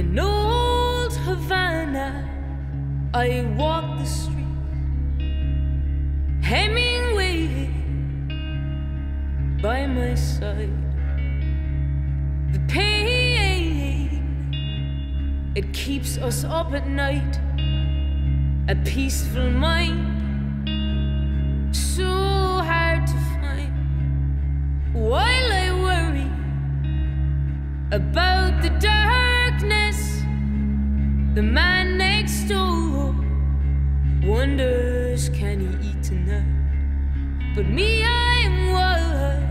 In old Havana, I walk the street. Hemingway by my side. The pain, it keeps us up at night. A peaceful mind, so hard to find. While I worry about the darkness, the man next door wonders can he eat tonight? But me, I'm wild.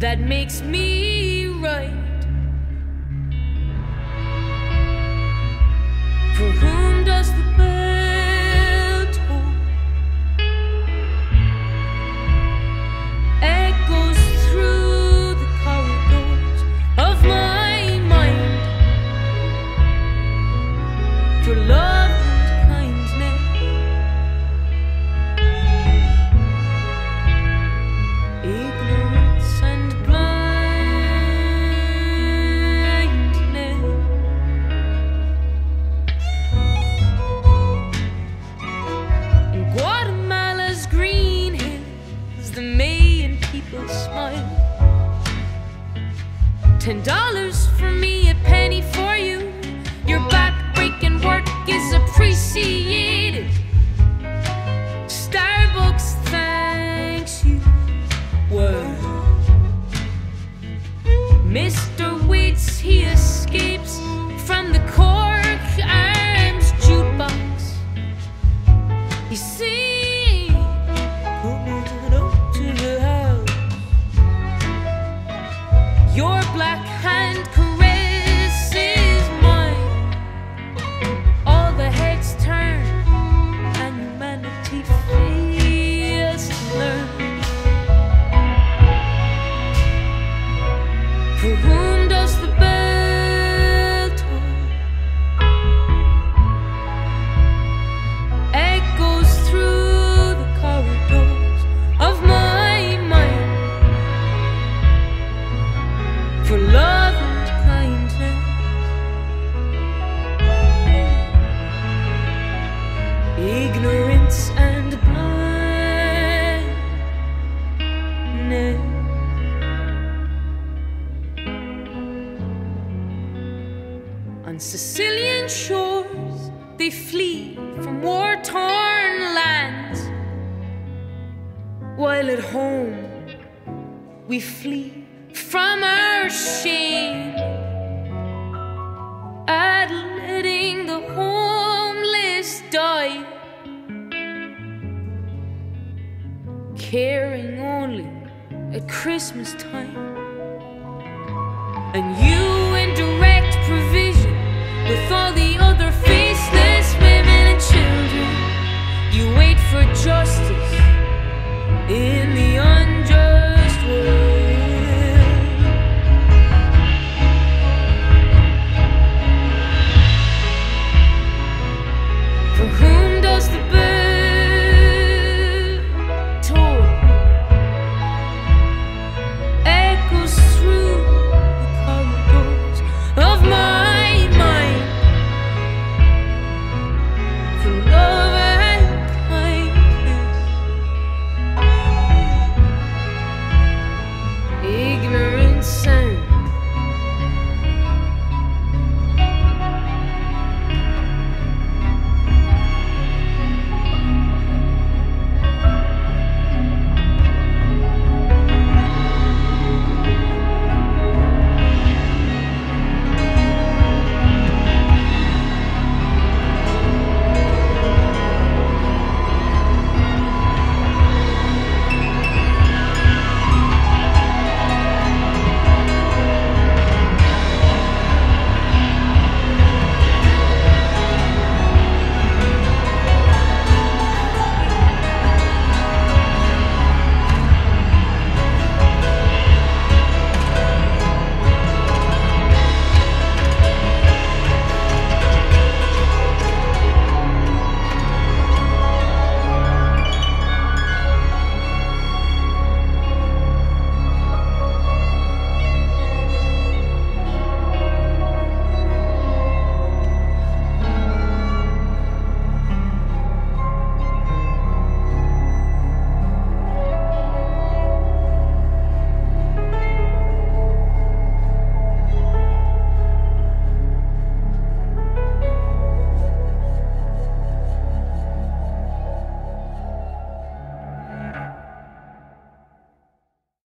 That makes me Mr. For whom does the bell toll? Echoes through the corridors of my mind for love and kindness. Ignorance and On Sicilian shores, they flee from war torn lands. While at home, we flee from our shame. At letting the homeless die. Caring only at Christmas time. And you with